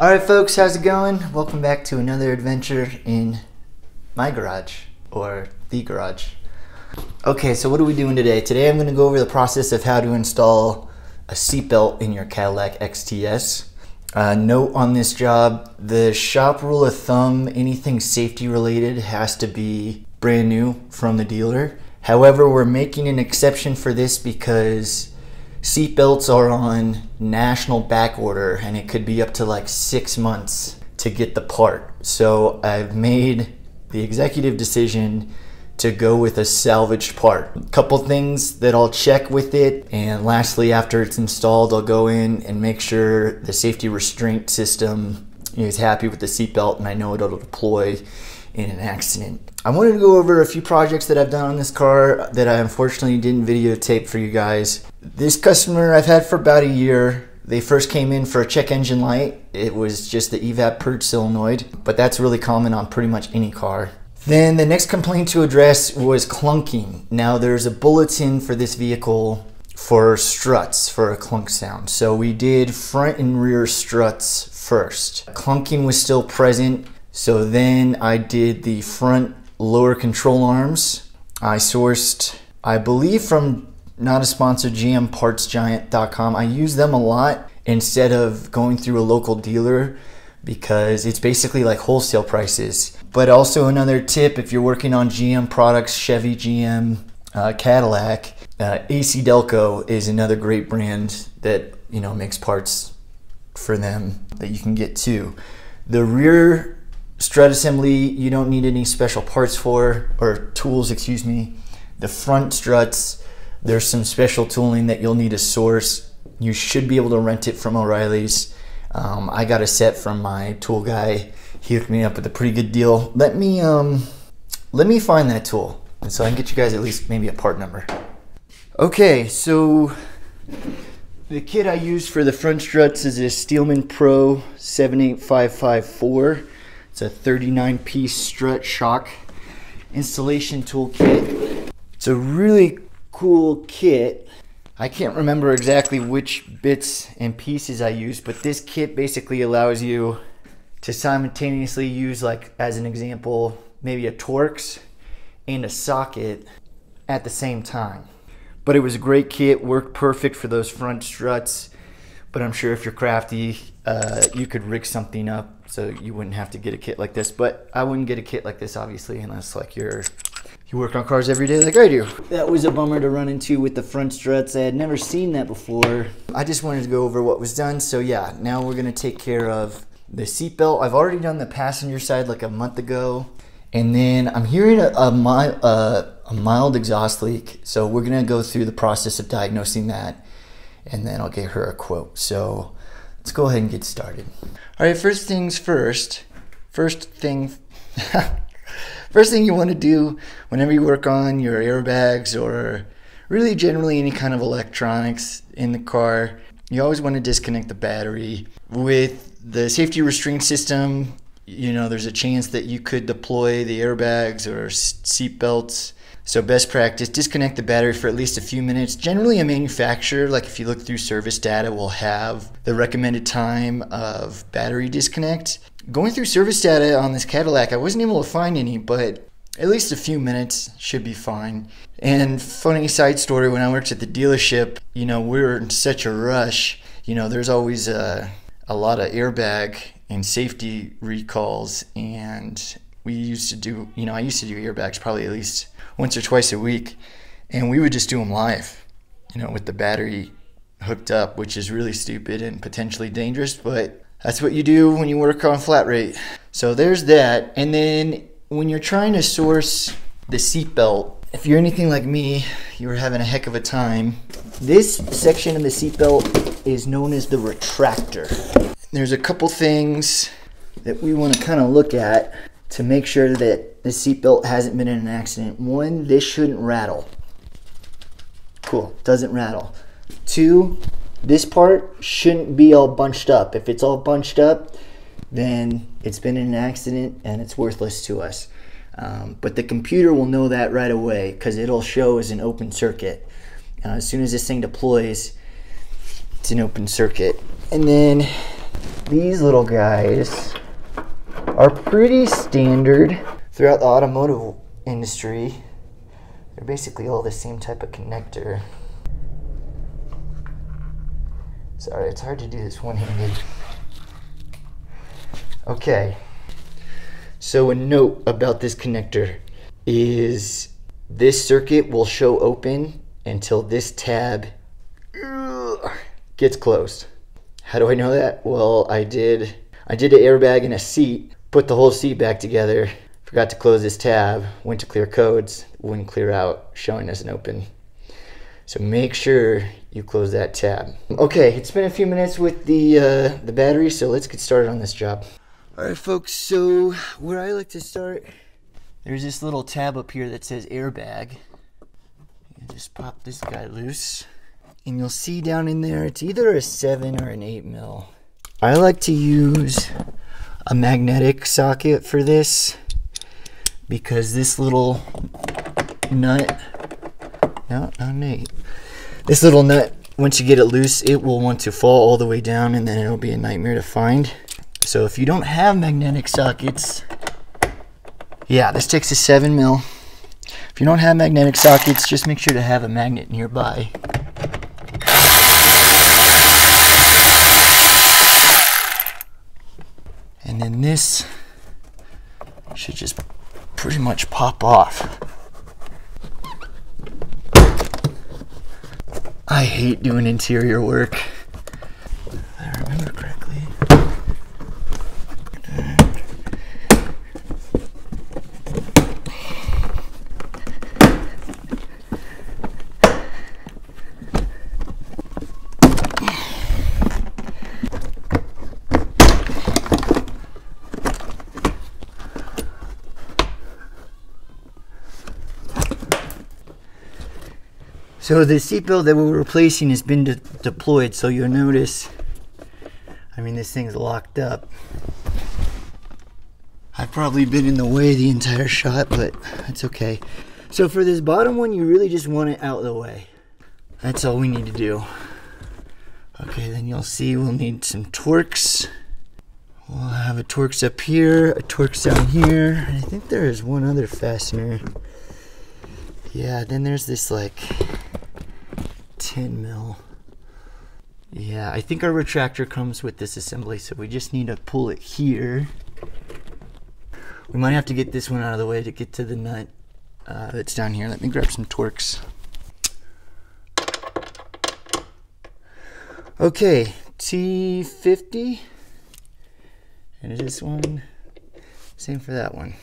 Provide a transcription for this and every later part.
All right, folks, how's it going? Welcome back to another adventure in my garage or the garage. Okay, so what are we doing today? Today I'm going to go over the process of how to install a seatbelt in your Cadillac XTS. Uh, note on this job, the shop rule of thumb, anything safety related has to be brand new from the dealer. However, we're making an exception for this because Seatbelts are on national back order and it could be up to like six months to get the part. So I've made the executive decision to go with a salvaged part. A couple things that I'll check with it, and lastly, after it's installed, I'll go in and make sure the safety restraint system is happy with the seatbelt and I know it'll deploy in an accident. I wanted to go over a few projects that I've done on this car that I unfortunately didn't videotape for you guys. This customer I've had for about a year. They first came in for a check engine light. It was just the evap purge solenoid, but that's really common on pretty much any car. Then the next complaint to address was clunking. Now there's a bulletin for this vehicle for struts for a clunk sound. So we did front and rear struts first. Clunking was still present. So then I did the front lower control arms. I sourced, I believe from not a sponsor, gmpartsgiant.com. I use them a lot instead of going through a local dealer because it's basically like wholesale prices. But also another tip, if you're working on GM products, Chevy, GM, uh, Cadillac, uh, AC Delco is another great brand that you know makes parts for them that you can get too. The rear strut assembly you don't need any special parts for or tools excuse me. The front struts there's some special tooling that you'll need to source. You should be able to rent it from o'reilly's. Um, i got a set from my tool guy. He hooked me up with a pretty good deal. Let me um, let me find that tool and so i can get you guys at least maybe a part number. Okay so the kit i use for the front struts is a steelman pro 78554 it's a 39 piece strut shock installation toolkit. It's a really cool kit. I can't remember exactly which bits and pieces I used, but this kit basically allows you to simultaneously use like as an example, maybe a Torx and a socket at the same time. But it was a great kit, worked perfect for those front struts. But I'm sure if you're crafty, uh, you could rig something up so you wouldn't have to get a kit like this. But I wouldn't get a kit like this, obviously, unless like you're you work on cars every day like I do. That was a bummer to run into with the front struts. I had never seen that before. I just wanted to go over what was done. So yeah, now we're gonna take care of the seatbelt. I've already done the passenger side like a month ago. And then I'm hearing a, a, mild, uh, a mild exhaust leak. So we're gonna go through the process of diagnosing that. And then I'll get her a quote. So let's go ahead and get started. All right, first things first. First thing, first thing you want to do whenever you work on your airbags or really generally any kind of electronics in the car, you always want to disconnect the battery. With the safety restraint system, you know, there's a chance that you could deploy the airbags or seat belts so best practice, disconnect the battery for at least a few minutes. Generally a manufacturer, like if you look through service data, will have the recommended time of battery disconnect. Going through service data on this Cadillac, I wasn't able to find any, but at least a few minutes should be fine. And funny side story, when I worked at the dealership, you know, we were in such a rush. You know, there's always a, a lot of airbag and safety recalls. And we used to do, you know, I used to do airbags probably at least once or twice a week, and we would just do them live, you know, with the battery hooked up, which is really stupid and potentially dangerous, but that's what you do when you work on flat rate. So there's that. And then when you're trying to source the seatbelt, if you're anything like me, you are having a heck of a time. This section of the seatbelt is known as the retractor. There's a couple things that we want to kind of look at to make sure that the seatbelt hasn't been in an accident. One, this shouldn't rattle. Cool, doesn't rattle. Two, this part shouldn't be all bunched up. If it's all bunched up, then it's been in an accident and it's worthless to us. Um, but the computer will know that right away because it'll show as an open circuit. Uh, as soon as this thing deploys, it's an open circuit. And then these little guys are pretty standard throughout the automotive industry. They're basically all the same type of connector. Sorry, it's hard to do this one-handed. Okay. So a note about this connector is this circuit will show open until this tab gets closed. How do I know that? Well, I did I did an airbag in a seat, put the whole seat back together, forgot to close this tab, went to clear codes, wouldn't clear out, showing as an open. So make sure you close that tab. Okay, it's been a few minutes with the uh, the battery, so let's get started on this job. All right, folks. So where I like to start, there's this little tab up here that says airbag. You just pop this guy loose, and you'll see down in there it's either a seven or an eight mil. I like to use a magnetic socket for this because this little nut no, not Nate. This little nut, once you get it loose, it will want to fall all the way down and then it'll be a nightmare to find. So if you don't have magnetic sockets, yeah, this takes a 7 mil. If you don't have magnetic sockets, just make sure to have a magnet nearby. And then this should just pretty much pop off. I hate doing interior work. I remember correctly. So the seatbelt that we're replacing has been de deployed, so you'll notice, I mean, this thing's locked up. I've probably been in the way the entire shot, but it's okay. So for this bottom one, you really just want it out of the way. That's all we need to do. Okay, then you'll see we'll need some Torx. We'll have a Torx up here, a Torx down here. I think there is one other fastener. Yeah, then there's this like 10 mil. Yeah, I think our retractor comes with this assembly, so we just need to pull it here. We might have to get this one out of the way to get to the nut uh, that's down here. Let me grab some Torx. Okay, T50. And this one, same for that one.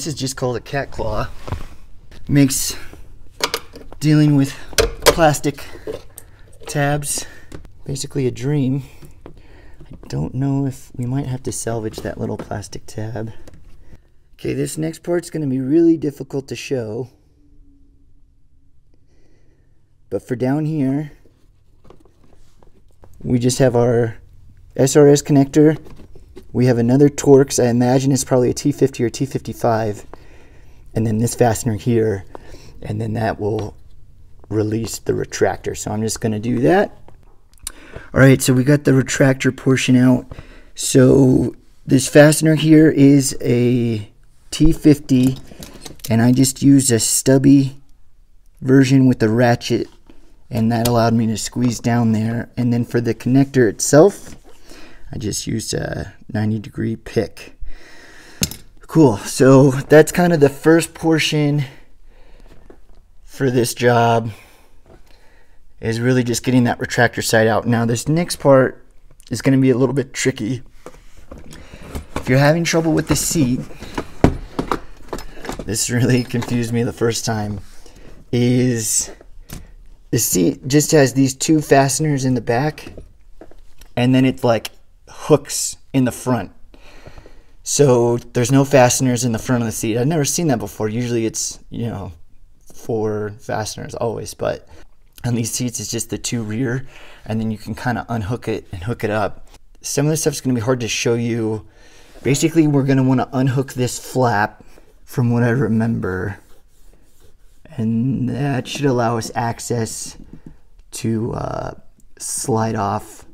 This is just called a cat claw. Makes dealing with plastic tabs basically a dream. I don't know if we might have to salvage that little plastic tab. Okay, this next part's going to be really difficult to show. But for down here, we just have our SRS connector we have another Torx. I imagine it's probably a T50 or T55. And then this fastener here. And then that will release the retractor. So I'm just going to do that. All right, so we got the retractor portion out. So this fastener here is a T50. And I just used a stubby version with the ratchet. And that allowed me to squeeze down there. And then for the connector itself, I just used a 90 degree pick. Cool, so that's kind of the first portion for this job is really just getting that retractor side out. Now this next part is going to be a little bit tricky. If you're having trouble with the seat, this really confused me the first time, is the seat just has these two fasteners in the back, and then it like hooks in the front. So there's no fasteners in the front of the seat. I've never seen that before. Usually it's, you know, four fasteners always, but on these seats it's just the two rear and then you can kind of unhook it and hook it up. Some of this stuff is going to be hard to show you. Basically, we're going to want to unhook this flap from what I remember. And that should allow us access to uh, slide off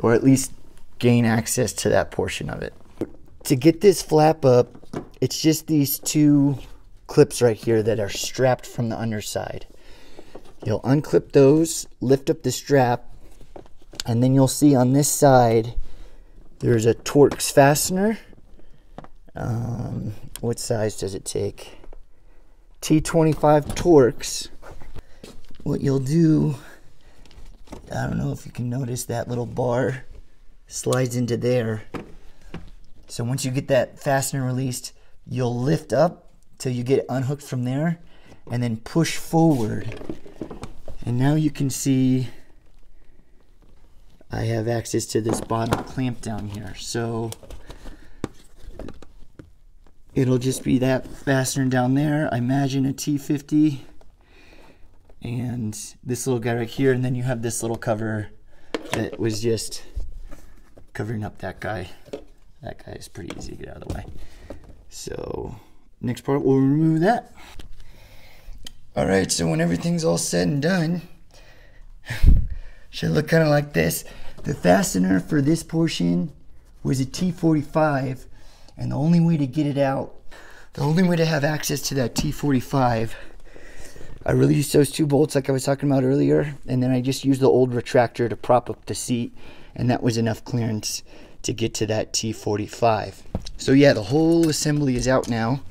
or at least gain access to that portion of it. To get this flap up, it's just these two clips right here that are strapped from the underside. You'll unclip those, lift up the strap, and then you'll see on this side there's a Torx fastener. Um, what size does it take? T25 Torx. What you'll do, I don't know if you can notice that little bar slides into there. So once you get that fastener released, you'll lift up till you get unhooked from there and then push forward. And now you can see I have access to this bottom clamp down here. So it'll just be that fastener down there. I imagine a T50 and this little guy right here. And then you have this little cover that was just covering up that guy. That guy is pretty easy to get out of the way. So next part, we'll remove that. All right, so when everything's all said and done, should look kind of like this. The fastener for this portion was a T45, and the only way to get it out, the only way to have access to that T45, I released those two bolts like I was talking about earlier, and then I just used the old retractor to prop up the seat, and that was enough clearance to get to that T45. So yeah, the whole assembly is out now.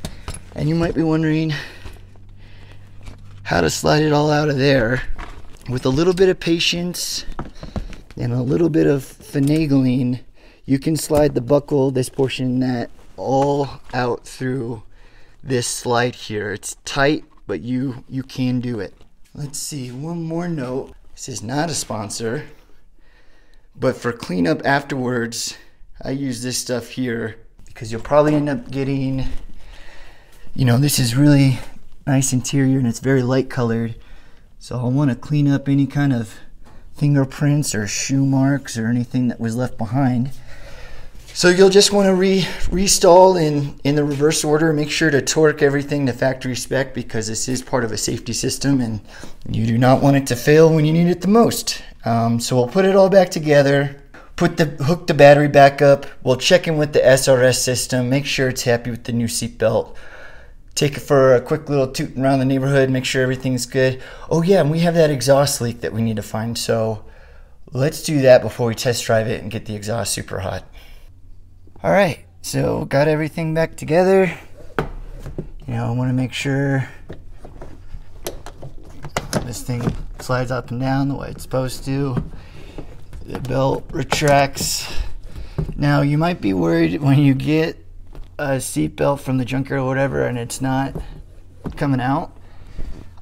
And you might be wondering how to slide it all out of there. With a little bit of patience and a little bit of finagling, you can slide the buckle, this portion that all out through this slide here. It's tight, but you you can do it. Let's see, one more note. This is not a sponsor, but for cleanup afterwards, I use this stuff here because you'll probably end up getting, you know, this is really nice interior and it's very light colored. So I'll want to clean up any kind of fingerprints or shoe marks or anything that was left behind. So you'll just want to re restall in, in the reverse order. Make sure to torque everything to factory spec because this is part of a safety system and you do not want it to fail when you need it the most. Um, so we'll put it all back together put the hook the battery back up. We'll check in with the SRS system, make sure it's happy with the new seatbelt. Take it for a quick little toot around the neighborhood, make sure everything's good. Oh yeah, and we have that exhaust leak that we need to find. So let's do that before we test drive it and get the exhaust super hot. All right, so got everything back together. You know, I want to make sure this thing slides up and down the way it's supposed to the belt retracts. Now you might be worried when you get a seatbelt from the junkyard or whatever and it's not coming out.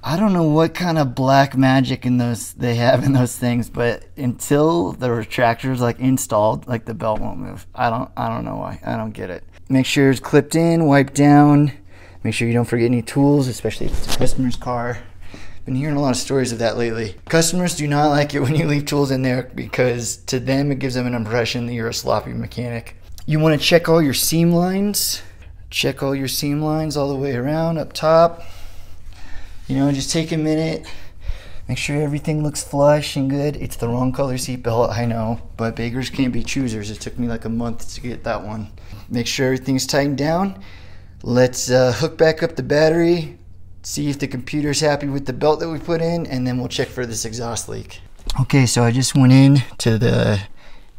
I don't know what kind of black magic in those they have in those things, but until the retractor is like installed, like the belt won't move. I don't I don't know why. I don't get it. Make sure it's clipped in, wiped down. Make sure you don't forget any tools, especially if it's a customer's car. Been hearing a lot of stories of that lately. Customers do not like it when you leave tools in there because to them it gives them an impression that you're a sloppy mechanic. You want to check all your seam lines. Check all your seam lines all the way around up top. You know, just take a minute. Make sure everything looks flush and good. It's the wrong color seatbelt, I know, but beggars can't be choosers. It took me like a month to get that one. Make sure everything's tightened down. Let's uh, hook back up the battery, see if the computer's happy with the belt that we put in, and then we'll check for this exhaust leak. Okay, so I just went in to the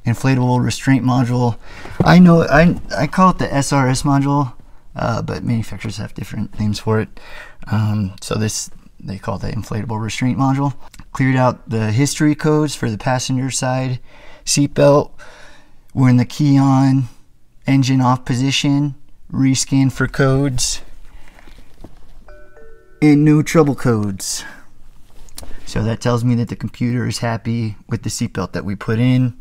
inflatable restraint module. I know I I call it the SRS module, uh, but manufacturers have different names for it. Um, so this they call the inflatable restraint module. Cleared out the history codes for the passenger side seatbelt. We're in the key on, engine off position. Rescan for codes and no trouble codes. So that tells me that the computer is happy with the seatbelt that we put in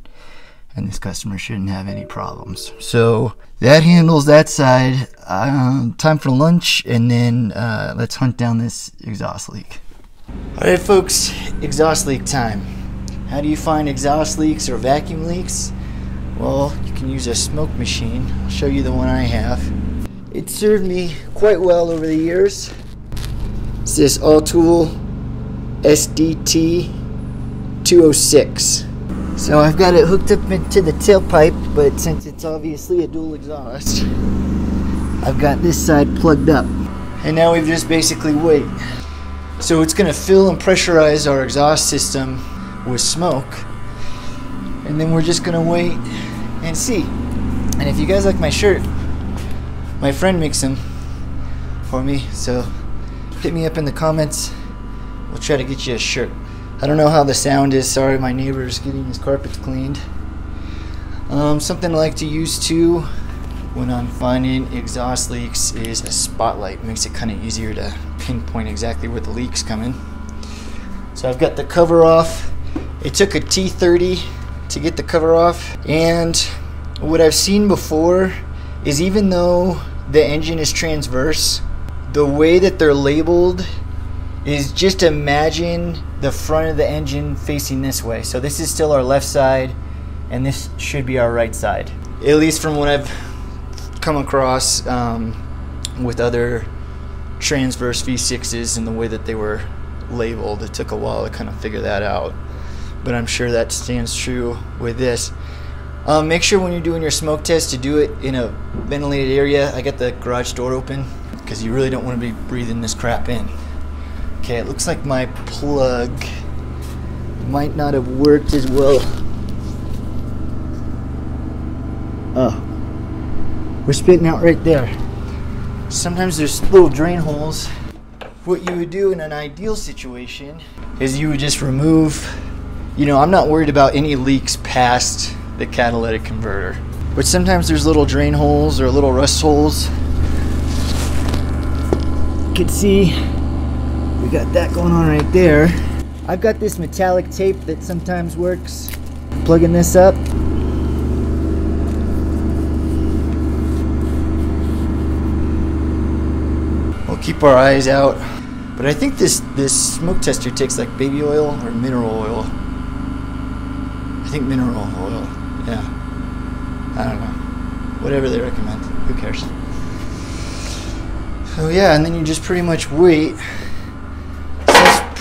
and this customer shouldn't have any problems. So that handles that side. Um, time for lunch and then uh, let's hunt down this exhaust leak. All right, folks, exhaust leak time. How do you find exhaust leaks or vacuum leaks? Well, you can use a smoke machine. I'll show you the one I have. It served me quite well over the years. It's this Autool SDT 206. So I've got it hooked up into the tailpipe, but since it's obviously a dual exhaust, I've got this side plugged up. And now we've just basically wait. So it's gonna fill and pressurize our exhaust system with smoke. And then we're just gonna wait and see. And if you guys like my shirt, my friend makes them for me, so hit me up in the comments. We'll try to get you a shirt. I don't know how the sound is. Sorry, my neighbor's getting his carpets cleaned. Um, something I like to use too when I'm finding exhaust leaks is a spotlight. It makes it kind of easier to pinpoint exactly where the leak's coming. So I've got the cover off. It took a T30 to get the cover off. And what I've seen before is even though the engine is transverse, the way that they're labeled is just imagine the front of the engine facing this way. So this is still our left side and this should be our right side. At least from what I've come across um, with other transverse V6s and the way that they were labeled. It took a while to kind of figure that out. But I'm sure that stands true with this. Um, make sure when you're doing your smoke test to do it in a ventilated area. I got the garage door open because you really don't want to be breathing this crap in. Okay, it looks like my plug might not have worked as well. Oh, we're spitting out right there. Sometimes there's little drain holes. What you would do in an ideal situation is you would just remove, you know, I'm not worried about any leaks past the catalytic converter. But sometimes there's little drain holes or little rust holes. You can see we got that going on right there. I've got this metallic tape that sometimes works. Plugging this up. We'll keep our eyes out. But I think this, this smoke tester takes like baby oil or mineral oil. I think mineral oil. Yeah. I don't know. Whatever they recommend. Who cares? So yeah, and then you just pretty much wait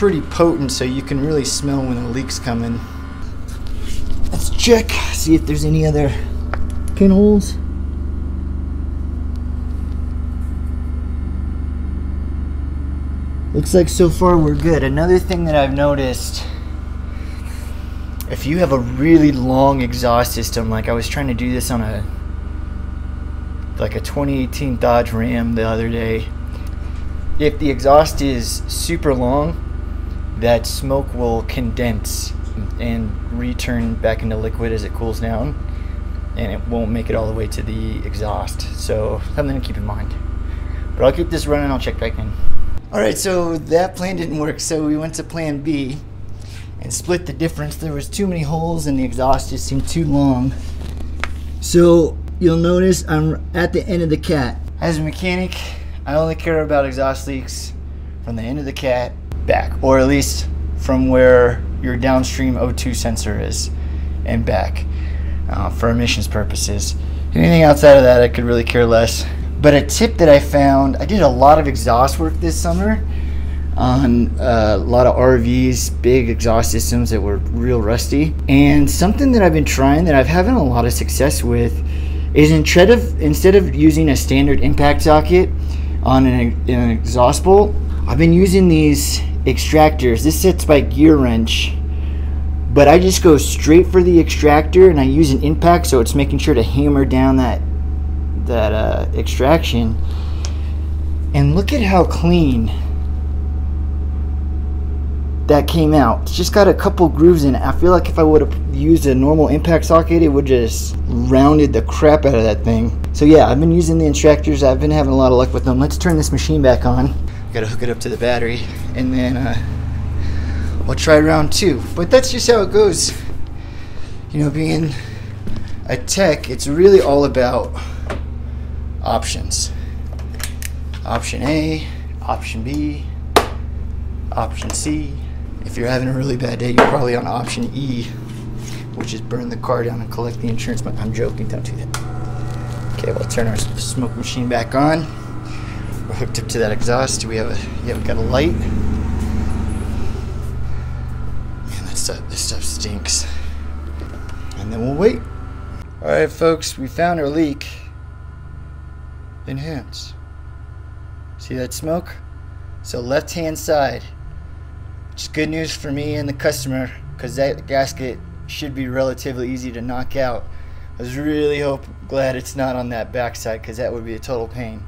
pretty potent so you can really smell when the leak's coming. Let's check, see if there's any other pinholes. Looks like so far we're good. Another thing that I've noticed, if you have a really long exhaust system, like I was trying to do this on a like a 2018 Dodge Ram the other day, if the exhaust is super long, that smoke will condense and return back into liquid as it cools down and it won't make it all the way to the exhaust. So something to keep in mind. But I'll keep this running I'll check back in. Alright so that plan didn't work so we went to plan B and split the difference. There was too many holes and the exhaust just seemed too long. So you'll notice I'm at the end of the cat. As a mechanic I only care about exhaust leaks from the end of the cat back, or at least from where your downstream O2 sensor is and back uh, for emissions purposes. Anything outside of that, I could really care less. But a tip that I found, I did a lot of exhaust work this summer on uh, a lot of RVs, big exhaust systems that were real rusty. And something that I've been trying that I've having a lot of success with is instead of instead of using a standard impact socket on an, an exhaust bolt, I've been using these extractors. This sits by gear wrench, but I just go straight for the extractor and I use an impact so it's making sure to hammer down that that uh, extraction. And look at how clean that came out. It's just got a couple grooves in it. I feel like if I would have used a normal impact socket, it would just rounded the crap out of that thing. So yeah, I've been using the extractors. I've been having a lot of luck with them. Let's turn this machine back on. Got to hook it up to the battery, and then uh, we'll try round two. But that's just how it goes. You know, being a tech, it's really all about options. Option A, option B, option C. If you're having a really bad day, you're probably on option E, which is burn the car down and collect the insurance money. I'm joking, don't do that. Okay, we'll turn our smoke machine back on. We're hooked up to that exhaust. We have a yeah, we got a light. Man, that stuff this stuff stinks. And then we'll wait. Alright folks, we found our leak. Enhance. See that smoke? So left hand side. Is good news for me and the customer because that gasket should be relatively easy to knock out. I was really hope glad it's not on that backside because that would be a total pain.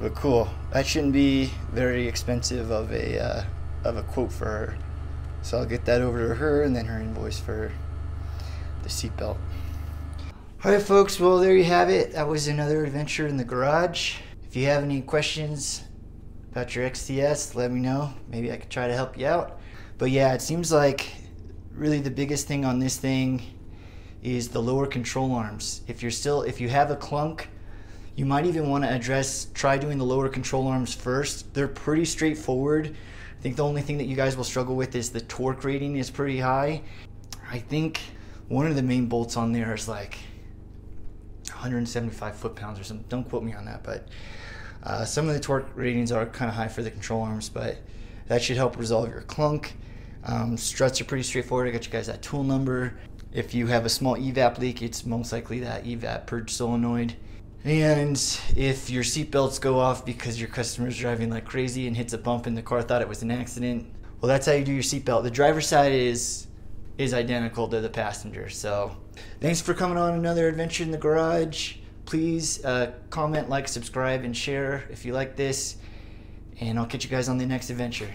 But cool. That shouldn't be very expensive of a uh, of a quote for her. So I'll get that over to her and then her invoice for the seatbelt. Alright folks, well there you have it. That was another adventure in the garage. If you have any questions about your XTS, let me know. Maybe I could try to help you out. But yeah, it seems like really the biggest thing on this thing is the lower control arms. If you're still, if you have a clunk, you might even want to address, try doing the lower control arms first. They're pretty straightforward. I think the only thing that you guys will struggle with is the torque rating is pretty high. I think one of the main bolts on there is like 175 foot-pounds or something. Don't quote me on that, but uh, some of the torque ratings are kind of high for the control arms, but that should help resolve your clunk. Um, struts are pretty straightforward. I got you guys that tool number. If you have a small evap leak, it's most likely that evap purge solenoid. And if your seatbelts go off because your customer's driving like crazy and hits a bump and the car thought it was an accident, well, that's how you do your seatbelt. The driver's side is is identical to the passenger. So, thanks for coming on another adventure in the garage. Please uh, comment, like, subscribe, and share if you like this. And I'll catch you guys on the next adventure.